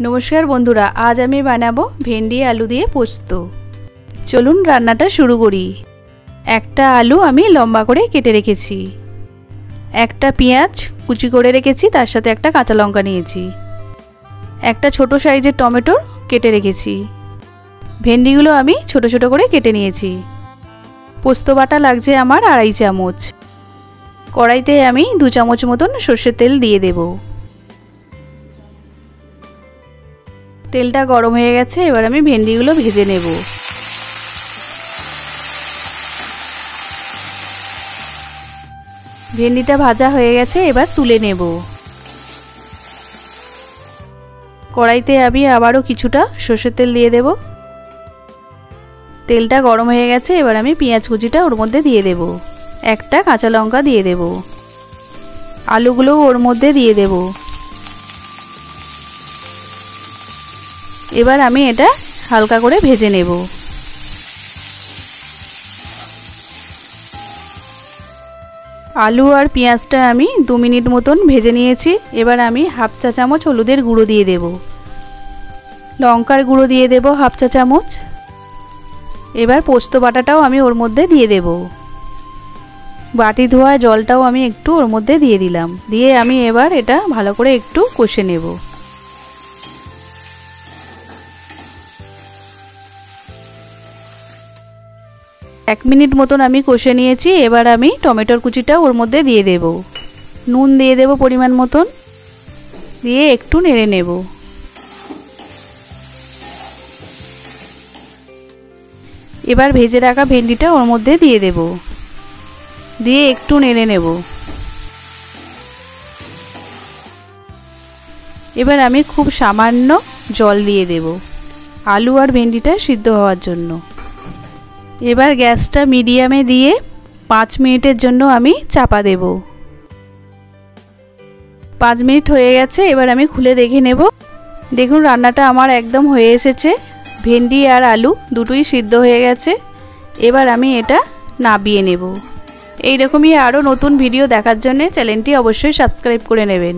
নমস্কার বন্ধুরা, আজ আমি বানাবো ভেন্ডি আলু দিয়ে পোস্ত। চলুন রান্নাটা শুরু করি। একটা আলু আমি লম্বা করে কেটে রেখেছি। একটা পেঁয়াজ কুচি করে রেখেছি, তার সাথে একটা কাঁচা লঙ্কা নিয়েছি। একটা ছোট সাইজের টমেটো কেটে রেখেছি। ভেন্ডিগুলো আমি ছোট ছোট করে কেটে নিয়েছি। পোস্ত বাটা লাগছে আমার আড়াই চামচ। কড়াইতে আমি দু চামচ মতন সর্ষের তেল দিয়ে দেবো। তেলটা গরম হয়ে গেছে, এবার আমি ভেন্ডিগুলো ভেজে নেব। ভেন্ডিটা ভাজা হয়ে গেছে, এবার তুলে নেব। কড়াইতে আমি আবারও কিছুটা সর্ষের তেল দিয়ে দেব। তেলটা গরম হয়ে গেছে, এবার আমি পেঁয়াজ কুচিটা ওর মধ্যে দিয়ে দেব। একটা কাঁচা লঙ্কা দিয়ে দেব। আলুগুলো ওর মধ্যে দিয়ে দেবো। এবার আমি এটা হালকা করে ভেজে নেব। আলু আর পেঁয়াজটা আমি দু মিনিট মতন ভেজে নিয়েছি। এবার আমি হাফ চা চামচ হলুদের গুঁড়ো দিয়ে দেব। লঙ্কার গুঁড়ো দিয়ে দেব হাফ চা চামচ। এবার পোস্ত বাটাটাও আমি ওর মধ্যে দিয়ে দেব। বাটি ধোয়া জলটাও আমি একটু ওর মধ্যে দিয়ে দিলাম। দিয়ে আমি এবার এটা ভালো করে একটু কষে নেব। এক মিনিট মতন আমি কষে নিয়েছি, এবার আমি টমেটোর কুচিটা ওর মধ্যে দিয়ে দেব। নুন দিয়ে দেব পরিমাণ মতন। দিয়ে একটু নেড়ে নেব। এবার ভেজে রাখা ভেন্ডিটা ওর মধ্যে দিয়ে দেব। দিয়ে একটু নেড়ে নেব। এবার আমি খুব সামান্য জল দিয়ে দেব। আলু আর ভেন্ডিটা সিদ্ধ হওয়ার জন্য। এবার গ্যাসটা মিডিয়ামে দিয়ে পাঁচ মিনিটের জন্য আমি চাপা দেব। পাঁচ মিনিট হয়ে গেছে, এবার আমি খুলে দেখে নেব। দেখুন, রান্নাটা আমার একদম হয়ে এসেছে। ভেন্ডি আর আলু দুটোই সিদ্ধ হয়ে গেছে। এবার আমি এটা নাবিয়ে নেব। এইরকমই আরও নতুন ভিডিও দেখার জন্য চ্যানেলটি অবশ্যই সাবস্ক্রাইব করে নেবেন।